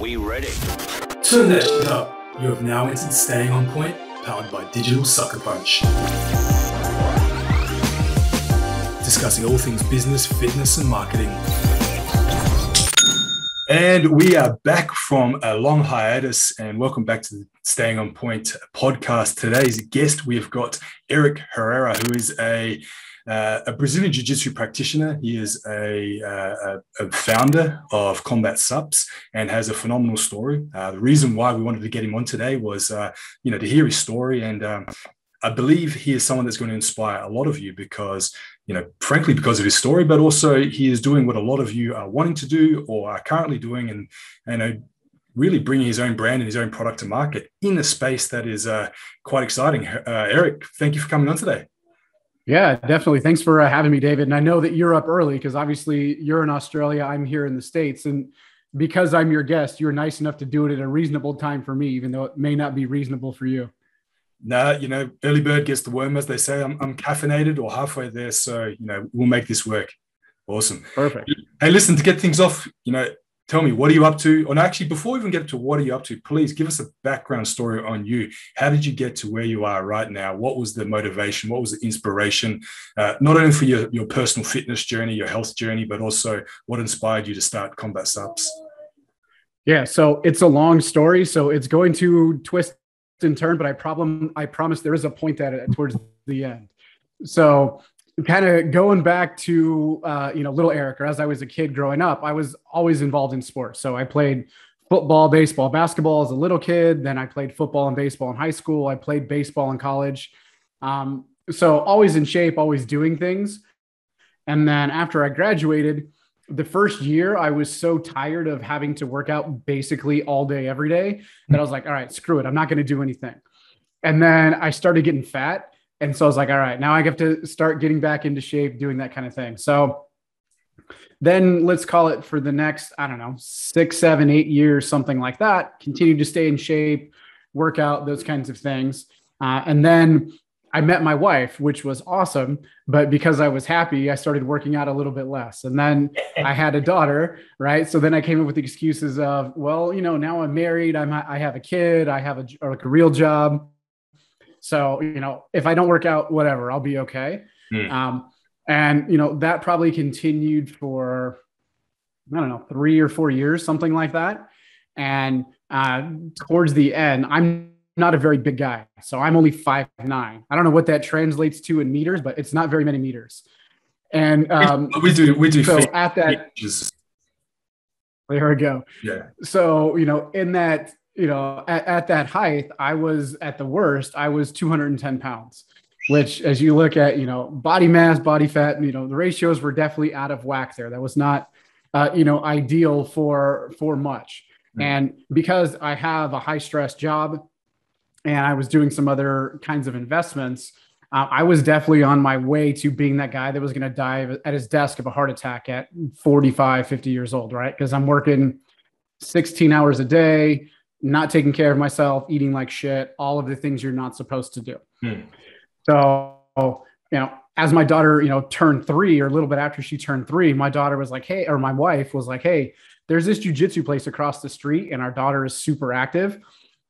we ready? Turn that shit up. You have now entered Staying on Point, powered by Digital Sucker Punch. Discussing all things business, fitness, and marketing. And we are back from a long hiatus, and welcome back to the Staying on Point podcast. Today's guest, we've got Eric Herrera, who is a uh, a Brazilian Jiu Jitsu practitioner. He is a, uh, a, founder of Combat Supps and has a phenomenal story. Uh, the reason why we wanted to get him on today was, uh, you know, to hear his story. And um, I believe he is someone that's going to inspire a lot of you because, you know, frankly, because of his story, but also he is doing what a lot of you are wanting to do or are currently doing and, you know, really bringing his own brand and his own product to market in a space that is uh, quite exciting. Uh, Eric, thank you for coming on today. Yeah, definitely. Thanks for uh, having me, David. And I know that you're up early because obviously you're in Australia. I'm here in the States. And because I'm your guest, you're nice enough to do it at a reasonable time for me, even though it may not be reasonable for you. Nah, you know, early bird gets the worm, as they say. I'm, I'm caffeinated or halfway there. So, you know, we'll make this work. Awesome. Perfect. Hey, listen, to get things off, you know, tell me what are you up to? And actually before we even get to what are you up to please give us a background story on you. How did you get to where you are right now? What was the motivation? What was the inspiration? Uh, not only for your, your personal fitness journey your health journey but also what inspired you to start Combat Supps yeah so it's a long story so it's going to twist and turn but i problem i promise there is a point at it towards the end. So kind of going back to uh, you know little Eric, or as I was a kid growing up, I was always involved in sports. So I played football, baseball, basketball as a little kid. Then I played football and baseball in high school. I played baseball in college. Um, so always in shape, always doing things. And then after I graduated, the first year I was so tired of having to work out basically all day, every day that I was like, all right, screw it. I'm not going to do anything. And then I started getting fat and so I was like, all right, now I have to start getting back into shape, doing that kind of thing. So then let's call it for the next, I don't know, six, seven, eight years, something like that. Continue to stay in shape, work out, those kinds of things. Uh, and then I met my wife, which was awesome. But because I was happy, I started working out a little bit less. And then I had a daughter, right? So then I came up with the excuses of, well, you know, now I'm married, I'm, I have a kid, I have a, like a real job. So, you know, if I don't work out, whatever, I'll be okay. Mm. Um, and, you know, that probably continued for, I don't know, three or four years, something like that. And uh, towards the end, I'm not a very big guy. So I'm only five nine. I don't know what that translates to in meters, but it's not very many meters. And um, we do, we do. So at that, there we go. Yeah. So, you know, in that you know, at, at that height, I was at the worst, I was 210 pounds, which as you look at, you know, body mass, body fat, you know, the ratios were definitely out of whack there. That was not, uh, you know, ideal for, for much. Mm-hmm. And because I have a high stress job and I was doing some other kinds of investments, uh, I was definitely on my way to being that guy that was going to die at his desk of a heart attack at 45, 50 years old, right? Because I'm working 16 hours a day, not taking care of myself, eating like shit, all of the things you're not supposed to do. Hmm. So, you know, as my daughter, you know, turned three or a little bit after she turned three, my daughter was like, Hey, or my wife was like, Hey, there's this jujitsu place across the street, and our daughter is super active.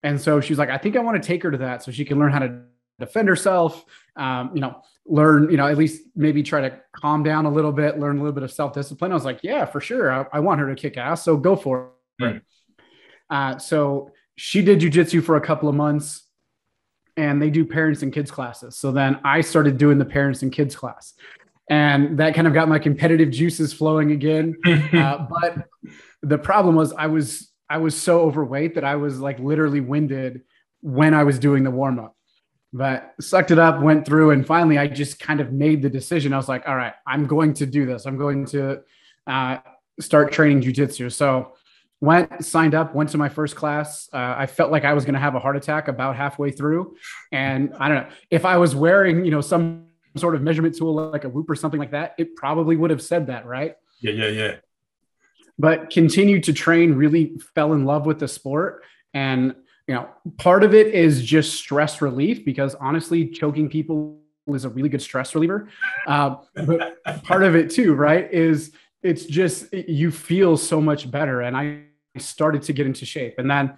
And so she's like, I think I want to take her to that so she can learn how to defend herself. Um, you know, learn, you know, at least maybe try to calm down a little bit, learn a little bit of self discipline. I was like, yeah, for sure. I, I, want her to kick ass. So go for it. Hmm. Uh, so she did jujitsu for a couple of months and they do parents and kids classes. So then I started doing the parents and kids class. And that kind of got my competitive juices flowing again. uh, but the problem was I was I was so overweight that I was like literally winded when I was doing the warm up. But sucked it up, went through, and finally I just kind of made the decision. I was like, all right, I'm going to do this. I'm going to uh, start training jujitsu. So went signed up went to my first class uh, i felt like i was going to have a heart attack about halfway through. And i don't know if i was wearing you know some sort of measurement tool like a whoop or something like that it probably would have said that right? Yeah yeah yeah. But continued to train really fell in love with the sport. And you know part of it is just stress relief because honestly choking people is a really good stress reliever. Uh, but part of it too right is it's just you feel so much better. And i started to get into shape. And then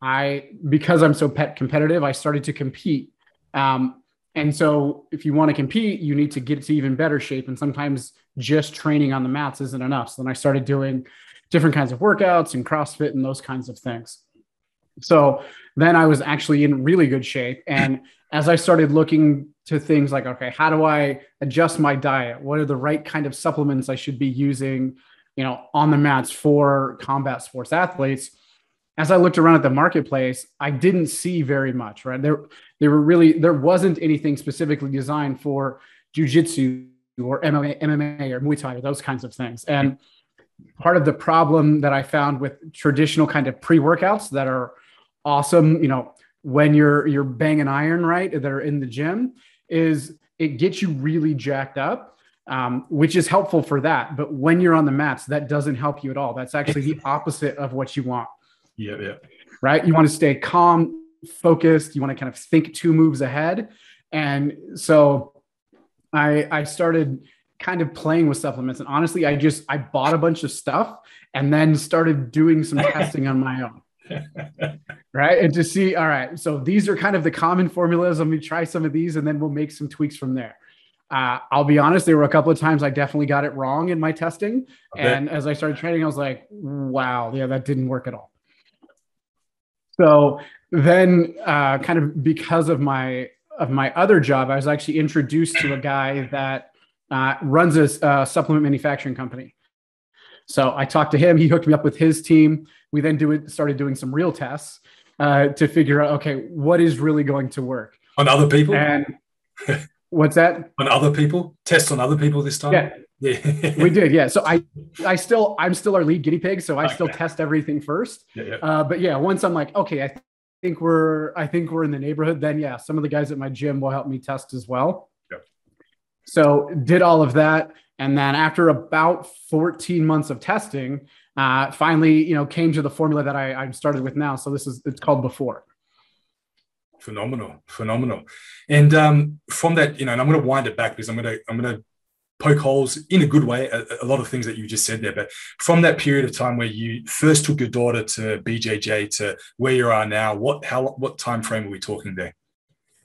I, because I'm so pet competitive, I started to compete. Um, and so if you want to compete, you need to get to even better shape. And sometimes just training on the mats isn't enough. So then I started doing different kinds of workouts and CrossFit and those kinds of things. So then I was actually in really good shape. And as I started looking to things like, okay, how do I adjust my diet? What are the right kind of supplements I should be using, you know, on the mats for combat sports athletes? As I looked around at the marketplace, I didn't see very much, right? There, there were really, there wasn't anything specifically designed for jujitsu or MMA, MMA or Muay Thai or those kinds of things. And part of the problem that I found with traditional kind of pre-workouts that are awesome, you know, when you're you're banging iron right that are in the gym is it gets you really jacked up um, which is helpful for that. But when you're on the mats that doesn't help you at all. That's actually the opposite of what you want. Yeah yeah. Right? You want to stay calm focused. You want to kind of think two moves ahead. And so i i started kind of playing with supplements. And honestly i just i bought a bunch of stuff and then started doing some testing on my own. Right? And to see, all right, so these are kind of the common formulas. Let me try some of these and then we'll make some tweaks from there. Uh, I'll be honest, there were a couple of times I definitely got it wrong in my testing. And as I started training, I was like, wow, yeah, that didn't work at all. So then, uh, kind of because of my of my other job, I was actually introduced to a guy that uh, runs a uh, supplement manufacturing company. So I talked to him. He hooked me up with his team. We then do it, started doing some real tests uh, to figure out, okay, what is really going to work on other people? And what's that? On other people? Test on other people this time? Yeah. Yeah. we did, yeah. So I, I still, I'm still our lead guinea pig, so I okay. still test everything first. Yeah, yeah. Uh, but yeah, once I'm like, okay, I think we're, I think we're in the neighborhood. Then yeah, some of the guys at my gym will help me test as well. Yeah. So did all of that, and then after about 14 months of testing, uh, finally, you know, came to the formula that I, I started with now. So this is it's called Before. Phenomenal, phenomenal. And um, from that, you know, and I'm going to wind it back because I'm going to I'm going to poke holes in a good way a, a, lot of things that you just said there but from that period of time where you first took your daughter to bjj to where you are now what how what time frame are we talking there?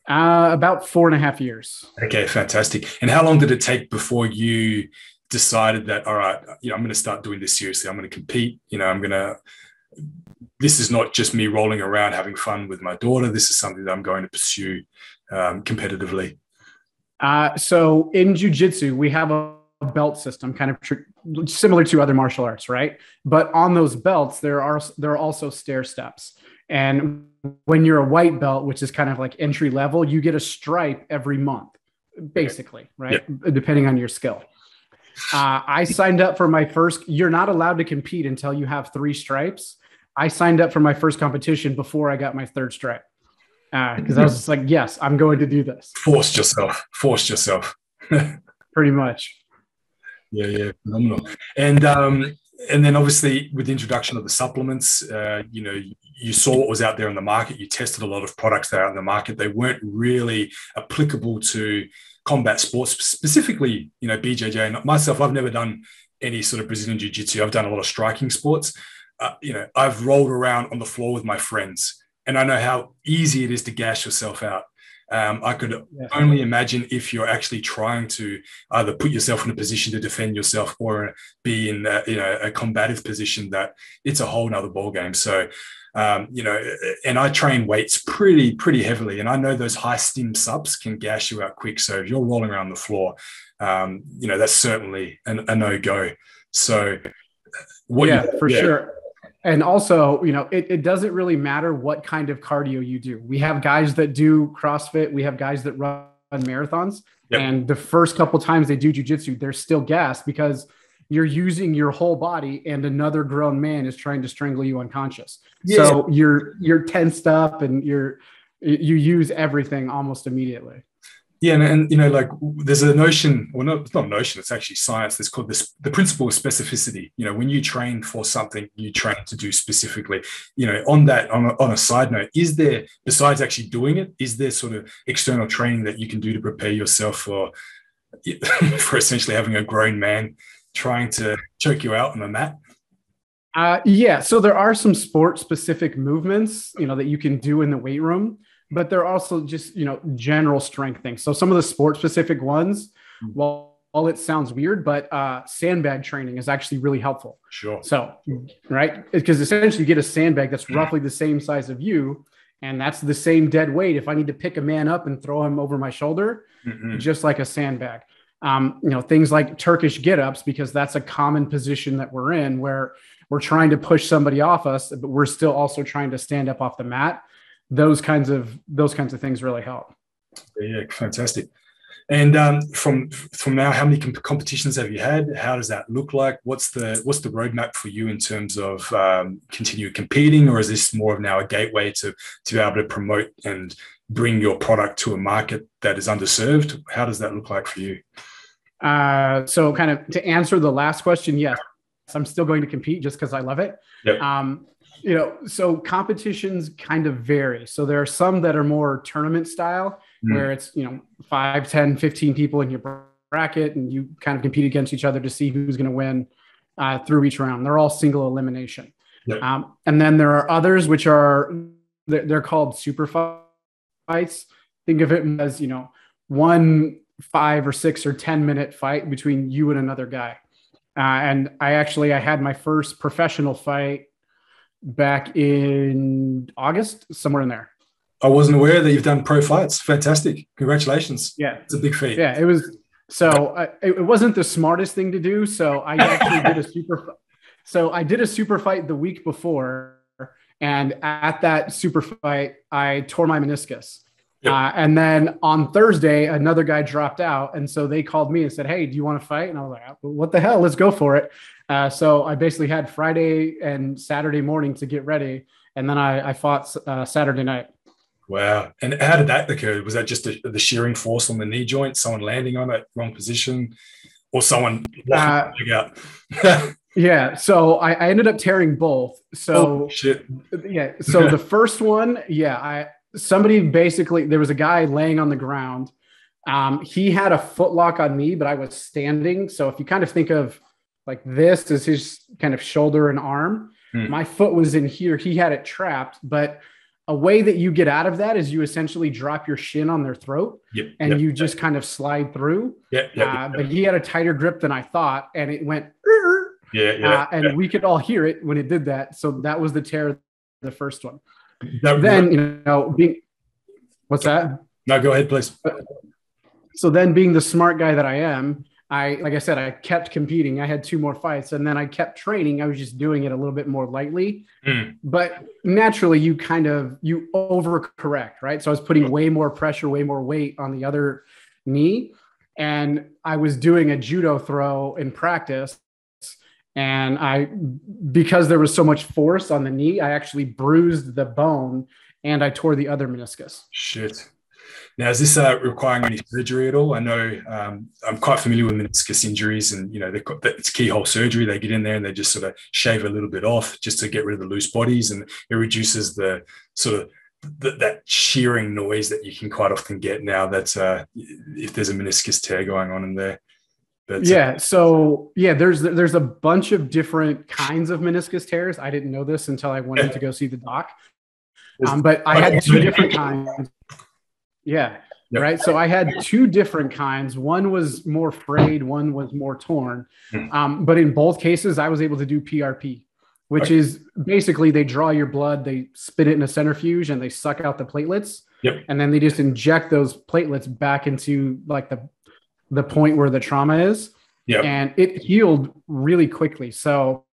Uh, about four and a half years. Okay fantastic. And how long did it take before you decided that all right you know i'm going to start doing this seriously. I'm going to compete you know i'm going to this is not just me rolling around having fun with my daughter. This is something that i'm going to pursue um, competitively. Uh, so in jiu-jitsu we have a belt system kind of tr- similar to other martial arts right? But on those belts there are there are also stair steps. And when you're a white belt which is kind of like entry level you get a stripe every month basically right? Yeah. depending on your skill uh, I signed up for my first. You're not allowed to compete until you have three stripes. I signed up for my first competition before I got my third stripe because uh, I was just like, yes, I'm going to do this. Force yourself. Force yourself. Pretty much. Yeah, yeah, phenomenal. And um, and then obviously with the introduction of the supplements, uh, you know, you saw what was out there in the market. You tested a lot of products that are out in the market. They weren't really applicable to combat sports, specifically, you know, BJJ. And myself, I've never done any sort of Brazilian Jiu Jitsu. I've done a lot of striking sports. Uh, you know, I've rolled around on the floor with my friends, and I know how easy it is to gash yourself out. Um, I could yeah. only imagine if you're actually trying to either put yourself in a position to defend yourself or be in a, you know a combative position that it's a whole nother ball game. So um, you know, and I train weights pretty, pretty heavily. And I know those high stim subs can gash you out quick. So if you're rolling around the floor, um, you know, that's certainly an, a no go. So, what yeah, you, for yeah. sure. And also, you know, it, it doesn't really matter what kind of cardio you do. We have guys that do CrossFit, we have guys that run marathons. Yep. And the first couple times they do jujitsu, they're still gassed because you're using your whole body and another grown man is trying to strangle you unconscious. Yeah. So you're you're tensed up and you're you use everything almost immediately. Yeah, and, and you know, like there's a notion, well, not, it's not a notion, it's actually science. That's called this the principle of specificity. You know, when you train for something, you train to do specifically. You know, on that, on a, on a side note, is there besides actually doing it, is there sort of external training that you can do to prepare yourself for for essentially having a grown man trying to choke you out on the mat? Uh, yeah, so there are some sport specific movements, you know, that you can do in the weight room, but there are also just, you know, general strength things. So some of the sport specific ones, mm-hmm. well, all it sounds weird, but uh, sandbag training is actually really helpful. Sure. So, right, because essentially you get a sandbag that's roughly the same size of you, and that's the same dead weight. If I need to pick a man up and throw him over my shoulder, mm-hmm. just like a sandbag. Um, you know, things like Turkish get ups, because that's a common position that we're in where we're trying to push somebody off us, but we're still also trying to stand up off the mat. Those kinds of those kinds of things really help. Yeah, fantastic. And um, from from now, how many comp- competitions have you had? How does that look like? What's the what's the roadmap for you in terms of um, continue competing, or is this more of now a gateway to to be able to promote and bring your product to a market that is underserved? How does that look like for you? Uh, so, kind of to answer the last question, yes, I'm still going to compete just because I love it. Yep. Um, you know, so competitions kind of vary. So there are some that are more tournament style, mm. where it's, you know, 5, 10, 15 people in your bracket and you kind of compete against each other to see who's going to win uh, through each round. They're all single elimination. Yep. Um, and then there are others which are, they're, they're called super fights. Think of it as, you know, one five or six or 10 minute fight between you and another guy. Uh, and I actually I had my first professional fight back in August, somewhere in there. I wasn't aware that you've done pro fights. Fantastic! Congratulations. Yeah, it's a big feat. Yeah, it was. So uh, it, wasn't the smartest thing to do. So I actually did a super. So I did a super fight the week before, and at that super fight, I tore my meniscus. Yep. Uh, and then on Thursday, another guy dropped out. And so they called me and said, Hey, do you want to fight? And I was like, What the hell? Let's go for it. Uh, so I basically had Friday and Saturday morning to get ready. And then I, I fought uh, Saturday night. Wow. And how did that occur? Was that just a, the shearing force on the knee joint, someone landing on it, wrong position, or someone uh, out? yeah. So I, I, ended up tearing both. So, oh, shit. Yeah. So the first one, yeah, I, somebody basically there was a guy laying on the ground. Um, he had a foot lock on me, but I was standing. So if you kind of think of like this as his kind of shoulder and arm, hmm. my foot was in here. He had it trapped, but a way that you get out of that is you essentially drop your shin on their throat yep, and yep, you just yep. kind of slide through. Yeah, uh, but he had a tighter grip than I thought, and it went. Yeah, yeah, uh, and we could all hear it when it did that. So that was the tear, the first one. That, then you know being what's that? No, go ahead, please. So then, being the smart guy that I am, I like I said, I kept competing. I had two more fights, and then I kept training. I was just doing it a little bit more lightly, mm. but naturally, you kind of you overcorrect, right? So I was putting way more pressure, way more weight on the other knee, and I was doing a judo throw in practice and I, because there was so much force on the knee, I actually bruised the bone and I tore the other meniscus. Shit. Now, is this uh, requiring any surgery at all? I know um, I'm quite familiar with meniscus injuries, and you know got, it's keyhole surgery. They get in there and they just sort of shave a little bit off just to get rid of the loose bodies, and it reduces the sort of that shearing noise that you can quite often get now. That uh, if there's a meniscus tear going on in there. That's yeah. A- so yeah, there's there's a bunch of different kinds of meniscus tears. I didn't know this until I wanted in to go see the doc. Um, but I had two different kinds. Yeah. Yep. Right. So I had two different kinds. One was more frayed, one was more torn. Hmm. Um, but in both cases, I was able to do PRP, which is basically they draw your blood, they spit it in a centrifuge, and they suck out the platelets. Yep. And then they just inject those platelets back into like the the point where the trauma is. Yeah. And it healed really quickly. So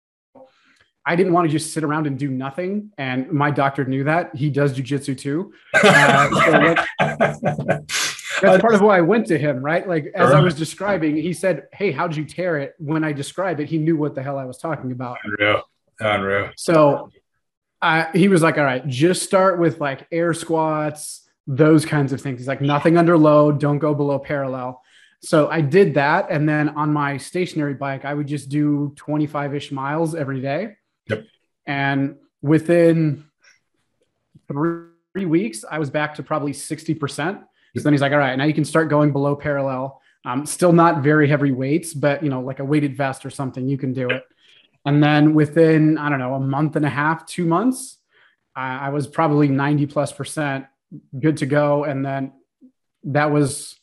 I didn't want to just sit around and do nothing. And my doctor knew that. He does jujitsu too. Uh, so that's part of why I went to him, right? Like as I was describing, he said, Hey, how'd you tear it? When I described it, he knew what the hell I was talking about. Unreal. Unreal. So he was like, All right, just start with like air squats, those kinds of things. He's like, Nothing under load, don't go below parallel. So I did that. And then on my stationary bike, I would just do 25 ish miles every day. Yep. And within three weeks, I was back to probably 60%. So then he's like, all right, now you can start going below parallel. Um, still not very heavy weights, but you know, like a weighted vest or something, you can do it. And then within, I don't know, a month and a half, two months, I, I was probably 90 plus percent good to go. And then that was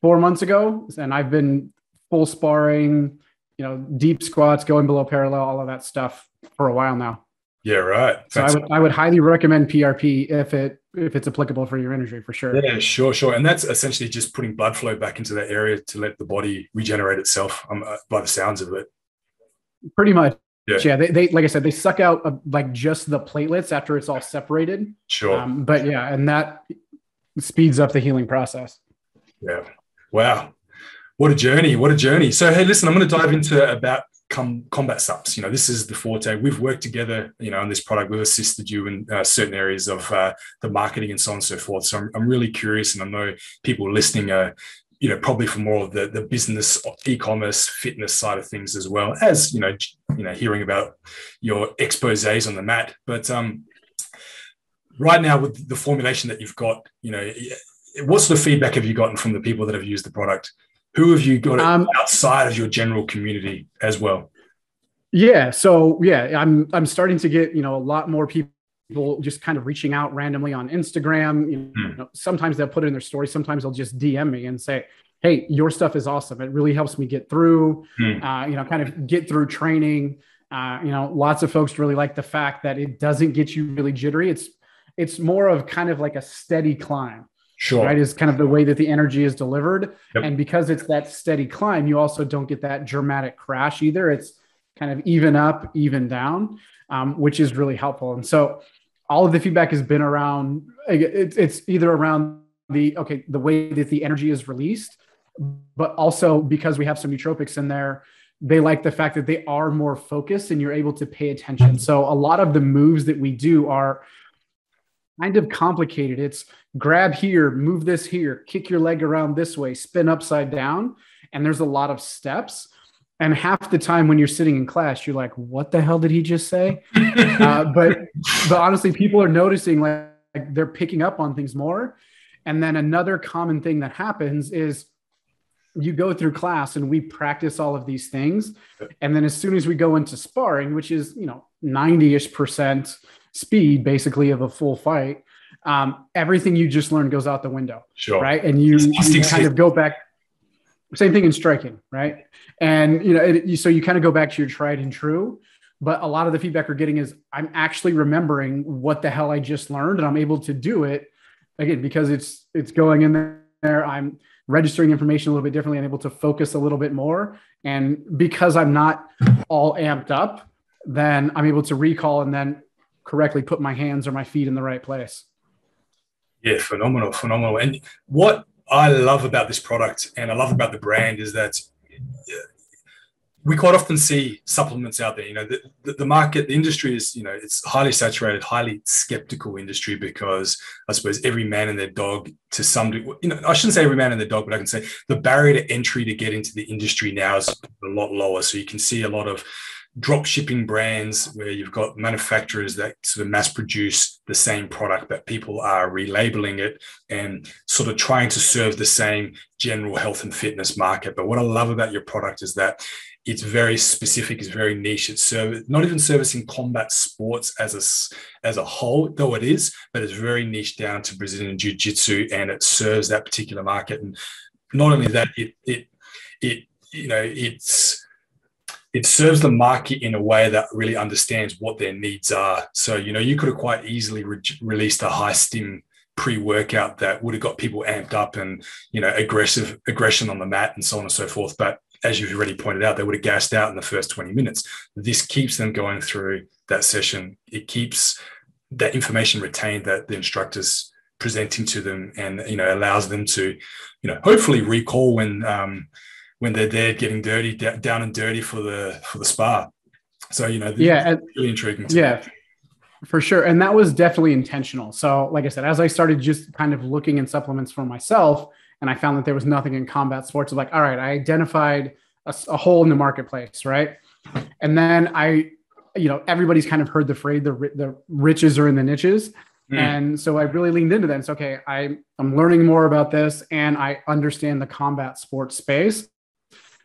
four months ago. And I've been full sparring, you know, deep squats, going below parallel, all of that stuff for a while now. Yeah, right. So I would, I would highly recommend PRP if it if it's applicable for your injury for sure. Yeah, sure, sure. And that's essentially just putting blood flow back into that area to let the body regenerate itself. Um, uh, by the sounds of it. Pretty much. Yeah. yeah they, they like I said, they suck out uh, like just the platelets after it's all separated. Sure. Um, but yeah, and that speeds up the healing process. Yeah. Wow. What a journey. What a journey. So hey, listen, I'm going to dive into about com- Combat Supps. You know, this is the forte. We've worked together, you know, on this product. We've assisted you in uh, certain areas of uh, the marketing and so on and so forth. So I'm, I'm really curious, and I know people listening are, you know, probably for more of the, the business, e-commerce, fitness side of things as well as, you know, you know, hearing about your exposés on the mat. But um, right now with the formulation that you've got, you know, what sort of feedback have you gotten from the people that have used the product? Who have you got um, outside of your general community as well? Yeah, so yeah, I'm I'm starting to get you know a lot more people just kind of reaching out randomly on Instagram. You hmm. know, sometimes they'll put it in their story. Sometimes they'll just DM me and say, "Hey, your stuff is awesome. It really helps me get through. Hmm. Uh, you know, kind of get through training." Uh, you know, lots of folks really like the fact that it doesn't get you really jittery. It's it's more of kind of like a steady climb. Sure. Right. Is kind of the way that the energy is delivered. Yep. And because it's that steady climb, you also don't get that dramatic crash either. It's kind of even up, even down, um, which is really helpful. And so all of the feedback has been around it's, it's either around the okay, the way that the energy is released, but also because we have some nootropics in there, they like the fact that they are more focused and you're able to pay attention. So a lot of the moves that we do are kind of complicated. It's grab here, move this here, kick your leg around this way, spin upside down. And there's a lot of steps. And half the time when you're sitting in class, you're like, what the hell did he just say? uh, but, but honestly, people are noticing like, like they're picking up on things more. And then another common thing that happens is you go through class and we practice all of these things. And then as soon as we go into sparring, which is, you know, 90 ish percent speed basically of a full fight, um, everything you just learned goes out the window. Sure. Right. And you, you kind of go back. Same thing in striking, right? And you know, it, so you kind of go back to your tried and true. But a lot of the feedback we're getting is I'm actually remembering what the hell I just learned, and I'm able to do it again because it's it's going in there. I'm registering information a little bit differently. I'm able to focus a little bit more, and because I'm not all amped up, then I'm able to recall and then correctly put my hands or my feet in the right place. Yeah, phenomenal, phenomenal. And what I love about this product and I love about the brand is that we quite often see supplements out there. You know, the, the, the, market, the industry is, you know, it's highly saturated, highly skeptical industry because I suppose every man and their dog to some degree, you know, I shouldn't say every man and their dog, but I can say the barrier to entry to get into the industry now is a lot lower. So you can see a lot of drop shipping brands where you've got manufacturers that sort of mass produce the same product, but people are relabeling it and sort of trying to serve the same general health and fitness market. But what I love about your product is that it's very specific, it's very niche. It's serv- not even servicing combat sports as a, as a whole, though it is, but it's very niche down to Brazilian Jiu Jitsu and it serves that particular market. And not only that, it, it, it, you know, it's, it serves the market in a way that really understands what their needs are. So, you know, you could have quite easily re- released a high stim pre-workout that would have got people amped up and, you know, aggressive aggression on the mat and so on and so forth. But as you've already pointed out, they would have gassed out in the first 20 minutes. This keeps them going through that session. It keeps that information retained that the instructors presenting to them and, you know, allows them to, you know, hopefully recall when, um, when they're there getting dirty, down and dirty for the for the spa. So you know, yeah, and, really intriguing. yeah, me. for sure, and that was definitely intentional. So, like I said, as I started just kind of looking in supplements for myself, and I found that there was nothing in combat sports. I'm like, all right, I identified a, a hole in the marketplace, right? And then I, you know, everybody's kind of heard the phrase the the riches are in the niches. Mm. And so I really leaned into that. It's okay. I, I'm learning more about this and I understand the combat sports space.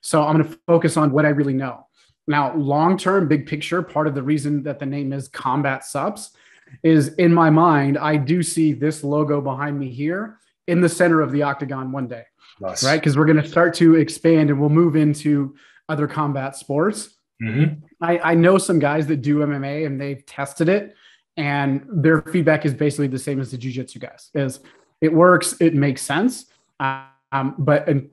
So I'm going to focus on what I really know, now long term, big picture, part of the reason that the name is Combat Supps is in my mind, I do see this logo behind me here in the center of the octagon one day. Nice. Right. Because we're going to start to expand and we'll move into other combat sports. Mm-hmm. I, I know some guys that do MMA and they've tested it, and their feedback is basically the same as the jujitsu guys. Is it works? It makes sense. Um, but and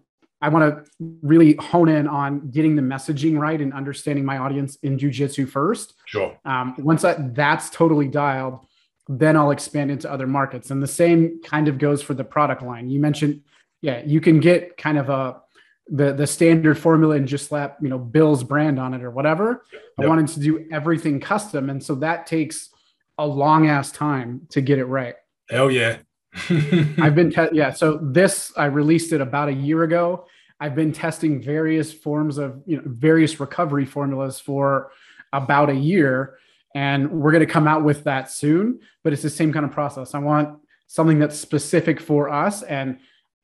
I want to really hone in on getting the messaging right and understanding my audience in jujitsu first. Sure. Um, once that, that's totally dialed, then I'll expand into other markets. And the same kind of goes for the product line. You mentioned, yeah, you can get kind of a the the standard formula and just slap you know Bill's brand on it or whatever. Yep. I wanted to do everything custom, and so that takes a long ass time to get it right. Hell yeah. I've been te- yeah. So this I released it about a year ago. I've been testing various forms of you know various recovery formulas for about a year, and we're going to come out with that soon. But it's the same kind of process. I want something that's specific for us and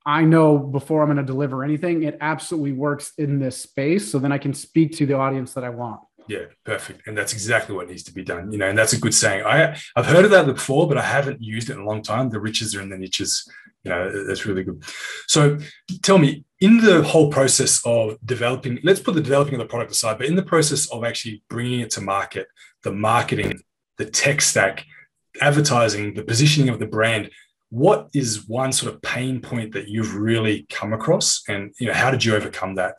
I know before I'm going to deliver anything, it absolutely works in this space. So then I can speak to the audience that I want. Yeah, perfect. And that's exactly what needs to be done. You know, and that's a good saying. I I've heard of that before, but I haven't used it in a long time. The riches are in the niches. You know, that's really good. So tell me, in the whole process of developing, let's put the developing of the product aside, but in the process of actually bringing it to market, the marketing, the tech stack, advertising, the positioning of the brand, what is one sort of pain point that you've really come across and you know how did you overcome that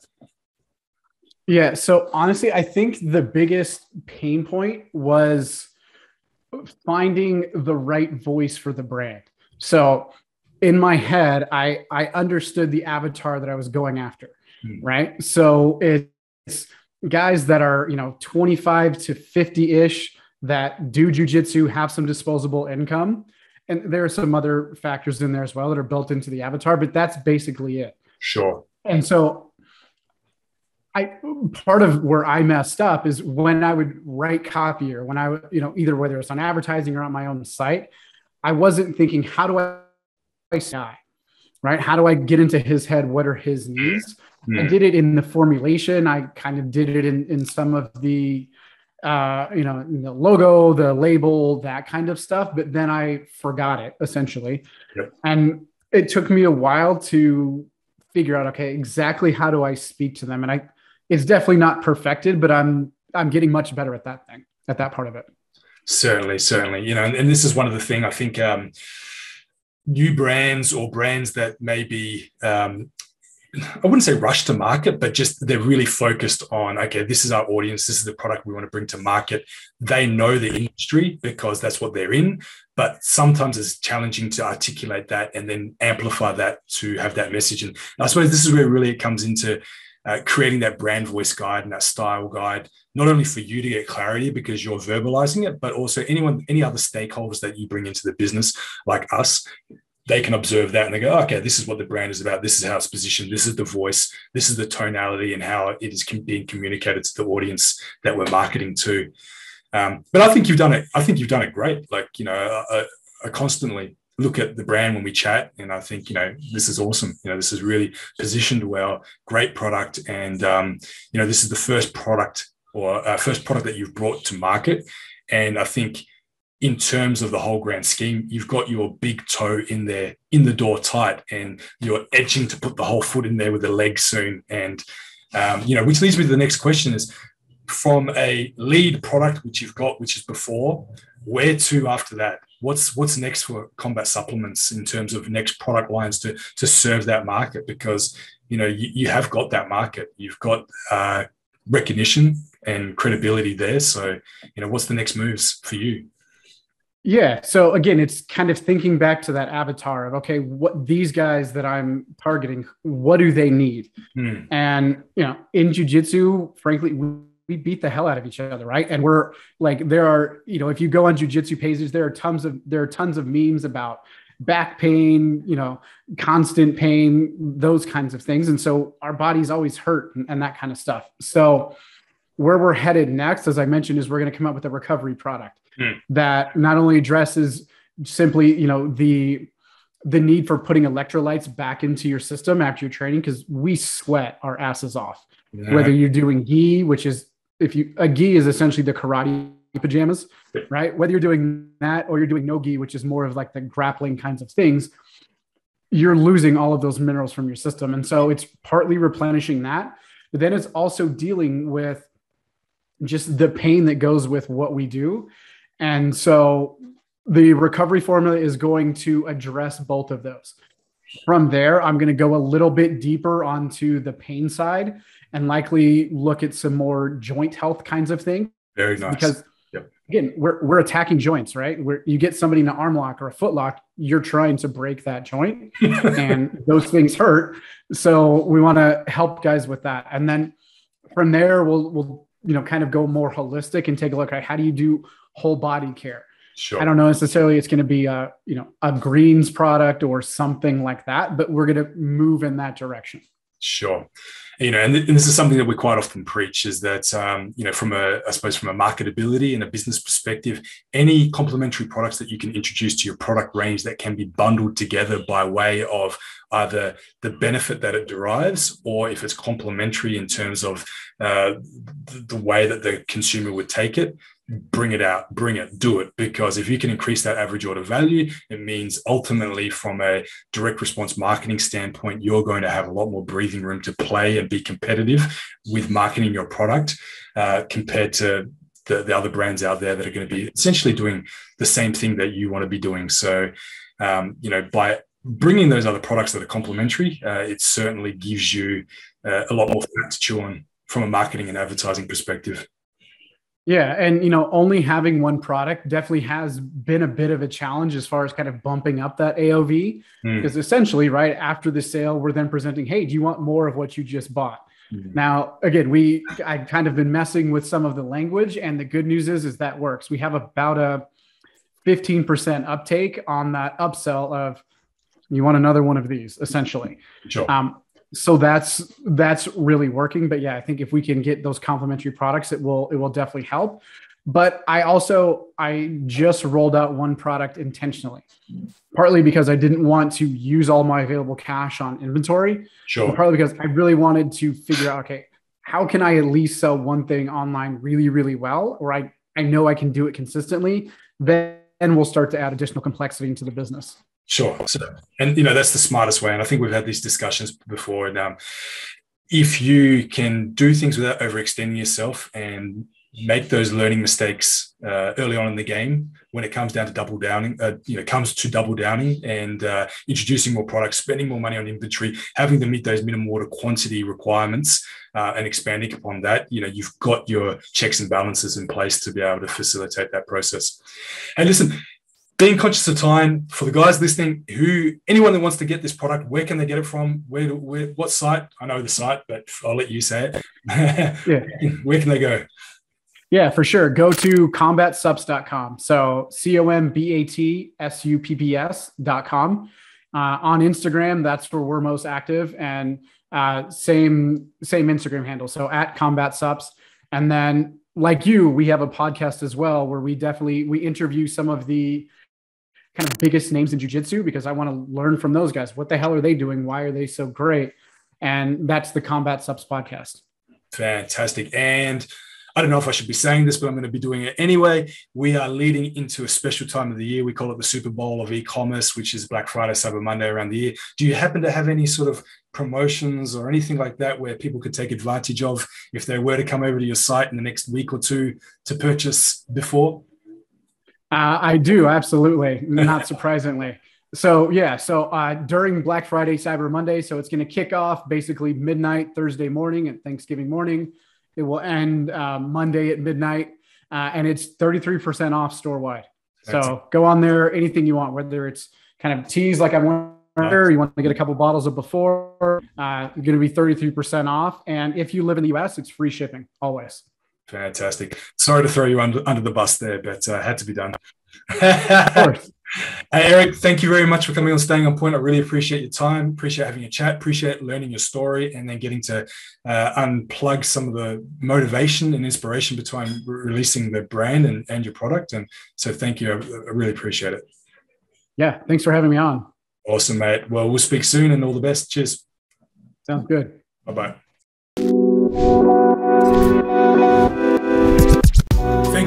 yeah so honestly i think the biggest pain point was finding the right voice for the brand so in my head i i understood the avatar that i was going after hmm. right so it's guys that are you know 25 to 50 ish that do jujitsu have some disposable income and there are some other factors in there as well that are built into the avatar, but that's basically it. Sure. And so I part of where I messed up is when I would write copy or when I would, you know, either whether it's on advertising or on my own site, I wasn't thinking, how do I right? How do I get into his head? What are his needs? Mm. I did it in the formulation. I kind of did it in, in some of the uh, you know, the logo, the label, that kind of stuff. But then I forgot it essentially. Yep. And it took me a while to figure out, okay, exactly how do I speak to them? And I, it's definitely not perfected, but I'm, I'm getting much better at that thing, at that part of it. Certainly, certainly. You know, and, and this is one of the thing I think, um, new brands or brands that maybe um, I wouldn't say rush to market, but just they're really focused on okay, this is our audience, this is the product we want to bring to market. They know the industry because that's what they're in, but sometimes it's challenging to articulate that and then amplify that to have that message. And I suppose this is where really it comes into uh, creating that brand voice guide and that style guide, not only for you to get clarity because you're verbalizing it, but also anyone, any other stakeholders that you bring into the business, like us, they can observe that and they go, okay, this is what the brand is about. This is how it's positioned. This is the voice. This is the tonality and how it is being communicated to the audience that we're marketing to. Um, but I think you've done it. I think you've done it great. Like you know, I, I, constantly look at the brand when we chat, and I think you know this is awesome. You know, this is really positioned well, great product, and um, you know, this is the first product or uh, first product that you've brought to market, and I think in terms of the whole grand scheme, you've got your big toe in there, in the door tight, and you're edging to put the whole foot in there with the leg soon. And, um, you know, which leads me to the next question is from a lead product, which you've got, which is before, where to after that? What's what's next for combat supplements in terms of next product lines to to serve that market? Because you know you, you have got that market, you've got uh, recognition and credibility there. So you know what's the next moves for you? Yeah. So again, it's kind of thinking back to that avatar of okay, what these guys that I'm targeting, what do they need? Hmm. And you know, in jujitsu, frankly, we beat the hell out of each other, right? And we're like, there are, you know, if you go on jujitsu pages, there are tons of there are tons of memes about back pain, you know, constant pain, those kinds of things. And so our bodies always hurt and, and that kind of stuff. So where we're headed next, as I mentioned, is we're going to come up with a recovery product hmm. that not only addresses simply, you know, the the need for putting electrolytes back into your system after your training because we sweat our asses off. Yeah. Whether you're doing gi, which is if you a gi is essentially the karate pajamas, right? Whether you're doing that or you're doing no gi, which is more of like the grappling kinds of things, you're losing all of those minerals from your system. And so it's partly replenishing that, but then it's also dealing with just the pain that goes with what we do. And so the recovery formula is going to address both of those. From there, I'm going to go a little bit deeper onto the pain side and likely look at some more joint health kinds of things. Very nice. Because yep. again, we're, we're attacking joints, right? Where you get somebody in an arm lock or a foot lock, you're trying to break that joint and those things hurt. So we want to help guys with that. And then from there, we'll, we'll, you know, kind of go more holistic and take a look at how do you do whole body care? Sure. I don't know necessarily it's going to be a you know a greens product or something like that, but we're going to move in that direction. Sure. You know, and, th- and, this is something that we quite often preach is that, um, you know, from a, I suppose, from a marketability and a business perspective, any complementary products that you can introduce to your product range that can be bundled together by way of either the benefit that it derives or if it's complementary in terms of uh, the, the way that the consumer would take it, bring it out, bring it, do it. Because if you can increase that average order value, it means ultimately, from a direct response marketing standpoint, you're going to have a lot more breathing room to play and be competitive with marketing your product uh, compared to the, the other brands out there that are going to be essentially doing the same thing that you want to be doing. So, um, you know, by bringing those other products that are complementary, uh, it certainly gives you uh, a lot more fat to chew on from a marketing and advertising perspective. Yeah, and you know, only having one product definitely has been a bit of a challenge as far as kind of bumping up that AOV mm. because essentially, right after the sale, we're then presenting, "Hey, do you want more of what you just bought?" Mm. Now, again, we I kind of been messing with some of the language, and the good news is is that works. We have about a 15% uptake on that upsell of you want another one of these essentially. Sure. Um, so that's that's really working. But yeah i think if we can get those complementary products it will it will definitely help. But i also i just rolled out one product intentionally partly because i didn't want to use all my available cash on inventory sure. partly because i really wanted to figure out okay how can i at least sell one thing online really really well or i i know i can do it consistently then we'll start to add additional complexity into the business Sure. So, and you know that's the smartest way. And I think we've had these discussions before. And um, if you can do things without overextending yourself and make those learning mistakes uh, early on in the game when it comes down to double downing uh, you know comes to double downing and uh, introducing more products spending more money on inventory having to meet those minimum order quantity requirements uh, and expanding upon that you know you've got your checks and balances in place to be able to facilitate that process and listen being conscious of time for the guys listening who anyone that wants to get this product where can they get it from? Where, where what site? I know the site but i'll let you say it. Yeah. Where can they go? Yeah for sure. Go to combatsupps.com so c-o-m-b-a-t-s-u-p-p-s.com uh, on instagram that's where we're most active and uh, same same instagram handle. So at Combat Supps and then like you we have a podcast as well where we definitely we interview some of the kind of biggest names in jujitsu because I want to learn from those guys. What the hell are they doing? Why are they so great? And that's the Combat Supps podcast. Fantastic. And I don't know if I should be saying this, but I'm going to be doing it anyway. We are leading into a special time of the year. We call it the Super Bowl of e-commerce, which is Black Friday, Cyber Monday around the year. Do you happen to have any sort of promotions or anything like that where people could take advantage of if they were to come over to your site in the next week or two to purchase before? Uh, I do absolutely, not surprisingly. So yeah, so uh, during Black Friday, Cyber Monday, so it's going to kick off basically midnight Thursday morning and Thanksgiving morning. It will end uh, Monday at midnight, uh, and it's 33% off store wide. So go on there, anything you want, whether it's kind of teas like I'm wearing, you want to get a couple bottles of before, uh, you're going to be 33% off. And if you live in the US, it's free shipping always. Fantastic. Sorry to throw you under, under the bus there, but uh, had to be done. of course. Hey, Eric, thank you very much for coming on Staying on Point. I really appreciate your time, appreciate having a chat, appreciate learning your story, and then getting to uh, unplug some of the motivation and inspiration between re- releasing the brand and, and your product. And so, thank you. I, I really appreciate it. Yeah, thanks for having me on. Awesome, mate. Well, we'll speak soon and all the best. Cheers. Sounds good. Bye bye.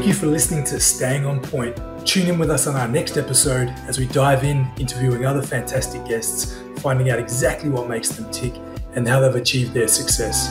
You for listening to Staying on Point. Tune in with us on our next episode as we dive in, interviewing other fantastic guests, finding out exactly what makes them tick and how they've achieved their success.